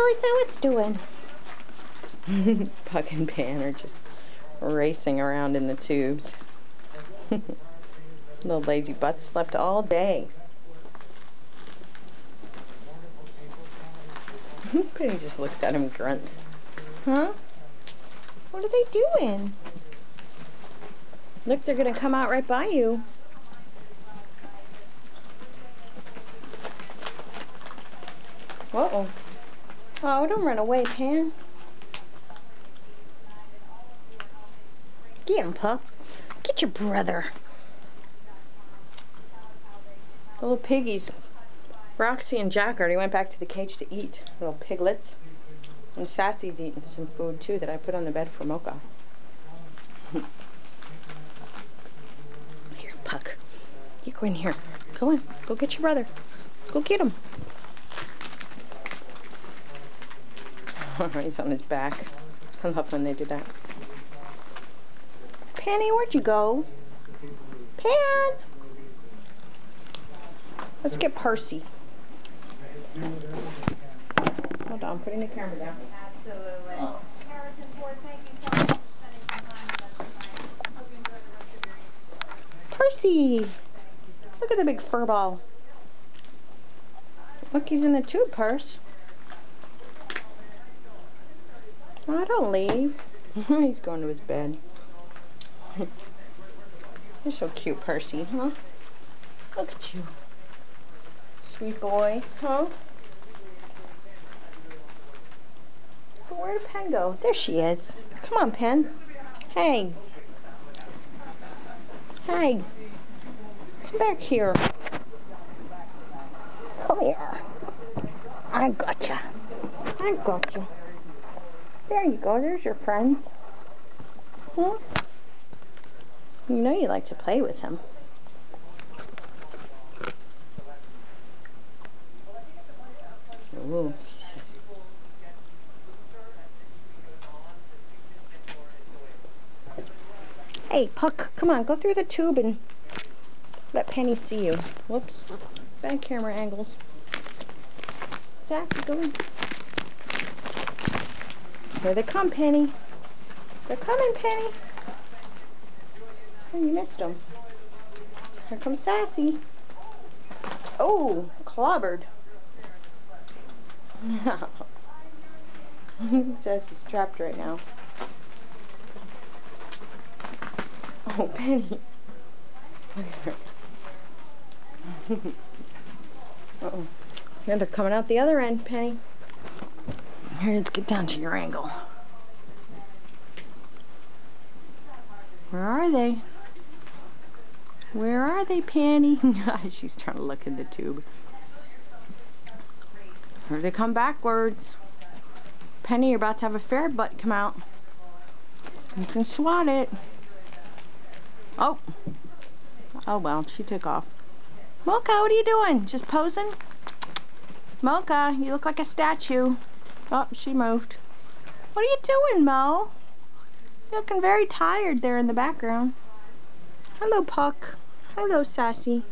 Billy what's doing? Puck and Pan are just racing around in the tubes. Little lazy butt slept all day. Penny just looks at him and grunts. Huh? What are they doing? Look, they're going to come out right by you. Uh-oh. Oh, don't run away, Pan. Get him, pup. Get your brother. Little piggies. Roxy and Jack already went back to the cage to eat. Little piglets. And Sassy's eating some food, too, that I put on the bed for Mocha. here, Puck. You go in here. Go in. Go get your brother. Go get him. He's on his back. I love when they do that. Penny, where'd you go? Pan! Let's get Percy. Hold on, I'm putting the camera down. Absolutely. Percy! Look at the big fur ball. Look, he's in the tube, Purse. Oh, don't leave. he's going to his bed. You're so cute, Percy, huh? Look at you. Sweet boy, huh? But where did Pen go? There she is. Come on, Pen. Hey. Hey. Come back here. Come here. I gotcha. I gotcha. There you go. There's your friends. Huh? Hmm? You know you like to play with him. Ooh, Hey, Puck, come on, go through the tube and let Penny see you. Whoops. Bad camera angles. Sassy, go in. Here they come, Penny. They're coming, Penny. Oh, you missed them. Here comes Sassy. Oh, clobbered. Sassy's trapped right now. Oh, Penny. Look at her. Uh-oh. Here, they're coming out the other end, Penny. Here, let's get down to your angle. Where are they? Where are they, Penny? She's trying to look in the tube. Here they come backwards. Penny, you're about to have a ferret butt come out. You can swat it. Oh. Oh, well, she took off. Mocha, what are you doing? Just posing? Mocha, you look like a statue. Oh, she moved. What are you doing, Mo? You're looking very tired there in the background. Hello, Puck. Hello, Sassy.